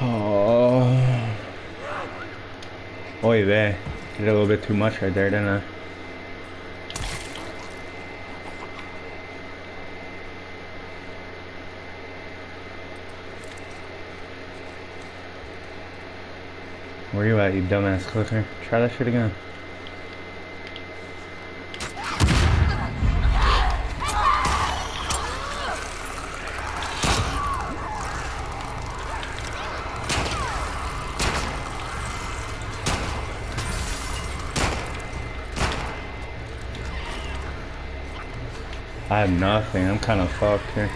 Oh. oh Oy vey. Did a little bit too much right there, didn't I? Where you at, you dumbass clicker? Try that shit again. I have nothing. I'm kind of fucked here.